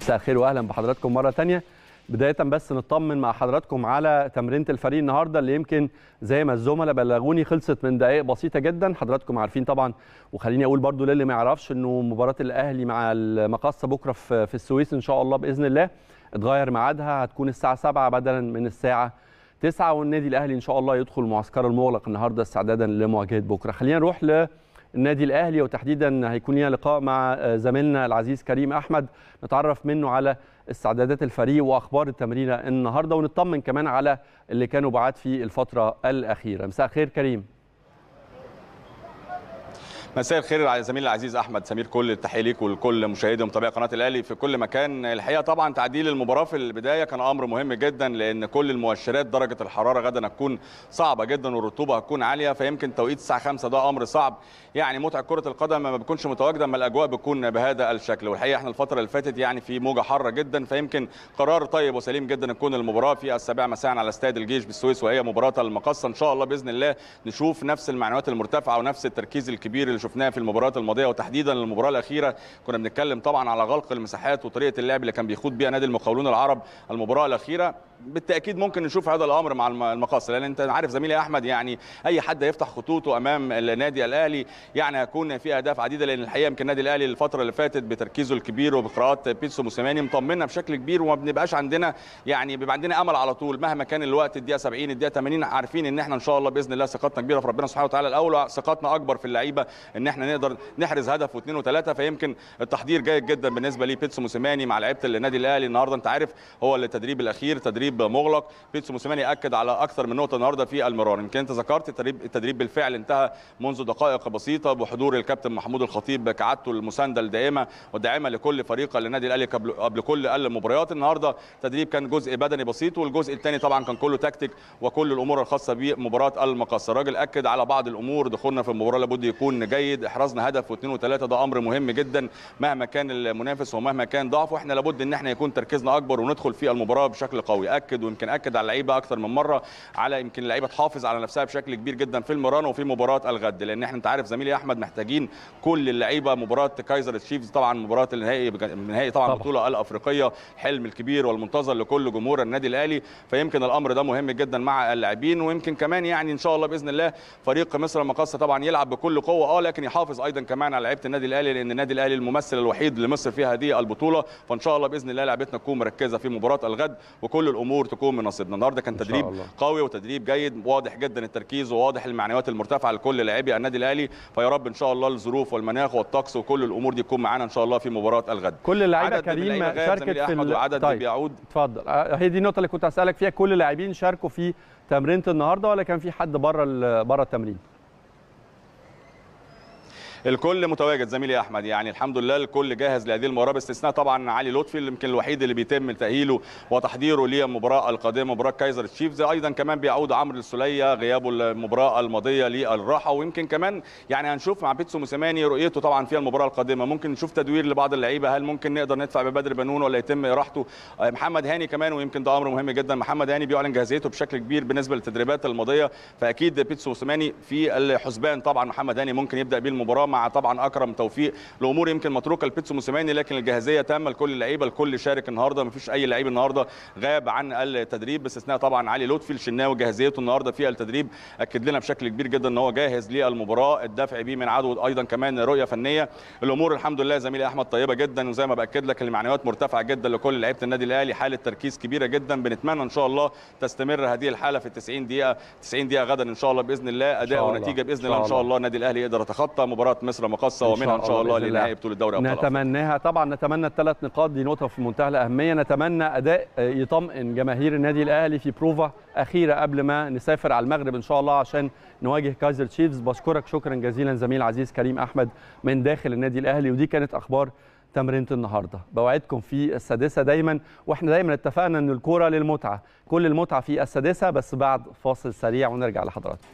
مساء الخير واهلا بحضراتكم مرة ثانية بداية بس نطمن مع حضراتكم على تمرينة الفريق النهارده اللي يمكن زي ما الزملاء بلغوني خلصت من دقائق بسيطة جدا. حضراتكم عارفين طبعا وخليني أقول برضو للي ما يعرفش إنه مباراة الأهلي مع المقصه بكرة في السويس إن شاء الله بإذن الله اتغير ميعادها. هتكون الساعة 7 بدلا من الساعة 9 والنادي الأهلي إن شاء الله يدخل معسكر المغلق النهارده استعدادا لمواجهة بكرة. خلينا نروح ل النادي الأهلي وتحديدا هيكون لنا لقاء مع زميلنا العزيز كريم أحمد. نتعرف منه على استعدادات الفريق وأخبار التمرينه النهارده ونطمن كمان على اللي كانوا بعاد في الفترة الأخيرة. مساء الخير كريم. مساء الخير على العزيز أحمد سمير كل التحية ليك ولكل مشاهدي ومتابعي قناة الأهلي في كل مكان. الحقيقة طبعا تعديل المباراة في البداية كان أمر مهم جدا لأن كل المؤشرات درجة الحرارة غدا هتكون صعبة جدا والرطوبة هتكون عالية فيمكن توقيت الساعة 5 ده أمر صعب. يعني متعة كرة القدم ما بتكونش متواجدة أما الأجواء بتكون بهذا الشكل. والحقيقة إحنا الفترة اللي فاتت يعني في موجة حارة جدا فيمكن قرار طيب وسليم جدا تكون المباراة في السابعه مساء على استاد الجيش بالسويس وهي مباراة المقصه إن شاء الله بإذن الله نشوف نفس المعنويات المرتفعة ونفس التركيز الكبير شفناه في المباراه الماضية وتحديدا المباراة الأخيرة. كنا بنتكلم طبعا على غلق المساحات وطريقة اللعب اللي كان بيخوض بيها نادي المقاولون العرب المباراة الأخيرة. بالتأكيد ممكن نشوف هذا الأمر مع المقاصه لأن أنت عارف زميلي أحمد يعني أي حد يفتح خطوطه أمام النادي الأهلي يعني هيكون في أهداف عديدة لأن الحقيقة يمكن النادي الأهلي الفترة اللي فاتت بتركيزه الكبير وبقراءات بيتسو موسيماني مطمنا بشكل كبير وما بنبقاش عندنا يعني بيبقى عندنا أمل على طول. مهما كان الوقت الدقيقة 70 الدقيقة 80 عارفين إن إحنا إن شاء الله بإذن الله ثقتنا كبيرة في ربنا سبحانه وتعالى. الأول ثقتنا أكبر في اللعيبة ان إحنا نقدر نحرز هدف واثنين وثلاثة فيمكن التحضير جيد جدا بالنسبة لي. بيتسو موسيماني مع لعيبة النادي الأهلي النهارده. انت عارف هو التدريب الأخير تدريب مغلق. بيتسو موسيماني أكد على أكثر من نقطة النهارده في المران. يمكن أنت ذكرت التدريب التدريب بالفعل انتهى منذ دقائق بسيطة بحضور الكابتن محمود الخطيب كعادته المساندة الدائمة والداعمة لكل فريق للنادي الأهلي قبل كل المباريات. النهارده التدريب كان جزء بدني بسيط والجزء الثاني طبعا كان كله تكتيك وكل الأمور الخاصة بمباراة المقصه الراجل أكد على بعض الأمور. دخولنا في المباراة لابد يكون جيد إحرزنا هدف واثنين وثلاثة ده أمر مهم جدا مهما كان المنافس ومهما كان ضعفه. إحنا لابد إن إحنا يكون تركيزنا أكبر وندخل في المباراة بشكل قوي. أكد ويمكن أكد على اللعيبة أكثر من مرة على يمكن اللعيبة تحافظ على نفسها بشكل كبير جدا في المران وفي مباراة الغد. لأن إحنا أنت عارف زميلي أحمد محتاجين كل اللعيبة مباراة كايزر تشيفز طبعا مباراة النهائي النهائي طبعا البطوله الأفريقية الحلم الكبير والمنتظر لكل جمهور النادي الأهلي. فيمكن الأمر ده مهم جدا مع اللاعبين. ويمكن كمان يعني إن شاء الله بإذن الله فريق مصر المقاصة طبعا يلعب بكل قوة. آه لكن يحافظ أيضا كمان على لعيبة النادي الأهلي لأن النادي الأهلي الممثل الوحيد لمصر في هذه البطولة. فإن شاء الله بإذن الله لعبتنا تكون مركزة في مباراة الغد وكل الأمور تكون من نصيبنا. النهارده كان تدريب قوي وتدريب جيد واضح جدا التركيز وواضح المعنويات المرتفعة لكل لاعبي النادي الأهلي. فيا رب إن شاء الله الظروف والمناخ والطقس وكل الأمور دي تكون معانا إن شاء الله في مباراة الغد. كل اللعيبة كريم شاركت في ال... وعدد طيب. بيعود. اتفضل. هي دي النقطة اللي كنت هسألك فيها. كل اللاعبين شاركوا في تمرينة النهارده ولا كان في حد بره بره التمرين؟ الكل متواجد زميلي أحمد. يعني الحمد لله الكل جاهز لهذه المباراة باستثناء طبعا علي لطفي اللي يمكن الوحيد اللي بيتم تأهيله وتحضيره للمباراه القادمة مباراة كايزر تشيفز. أيضا كمان بيعود عمرو السولية غيابه المباراة الماضية للراحة. ويمكن كمان يعني هنشوف مع بيتسو موسيماني رؤيته طبعا في المباراة القادمة. ممكن نشوف تدوير لبعض اللعيبة. هل ممكن نقدر ندفع ببدر بنون ولا يتم راحته؟ محمد هاني كمان ويمكن ده أمر مهم جدا. محمد هاني بيعلن جاهزيته بشكل كبير بالنسبة للتدريبات الماضية. فأكيد بيتسو موسيماني في الحسبان طبعا محمد هاني ممكن يبدأ بيه المباراة. مع طبعا أكرم توفيق الأمور يمكن متروكة لبيتسو موسيماني لكن الجاهزية تامه لكل اللعيبة الكل شارك النهارده. ما فيش أي لعيب النهارده غاب عن التدريب باستثناء طبعا علي لطفي الشناوي جاهزيته النهارده في التدريب. أكد لنا بشكل كبير جدا إن هو جاهز للمباراة. الدفع بيه من عدو أيضا كمان رؤية فنية. الأمور الحمد لله زميلي أحمد طيبة جدا وزي ما بأكد لك المعنويات مرتفعة جدا لكل لعيبة النادي الأهلي. حالة تركيز كبيرة جدا. بنتمنى إن شاء الله تستمر هذه الحالة في 90 دقيقة 90 دقيقة غدا إن شاء الله بإذن الله. أداء ونتيجة بإذن الله إن شاء الله النادي الأهلي يقدر يتخطى مباراة مصر مقصة ومنها إن شاء الله لنهائي بطولة دوري أبطال نتمناها. طبعا نتمنى الثلاث نقاط دي نقطة في منتهى الأهمية. نتمنى أداء يطمئن جماهير النادي الأهلي في بروفا أخيرة قبل ما نسافر على المغرب إن شاء الله عشان نواجه كايزر تشيفز. بشكرك. شكرا جزيلا زميل العزيز كريم أحمد من داخل النادي الأهلي. ودي كانت أخبار تمرينة النهارده. بوعدكم في السادسة دايما. وإحنا دايما اتفقنا إن الكورة للمتعة. كل المتعة في السادسة. بس بعد فاصل سريع ونرجع لحضراتكم.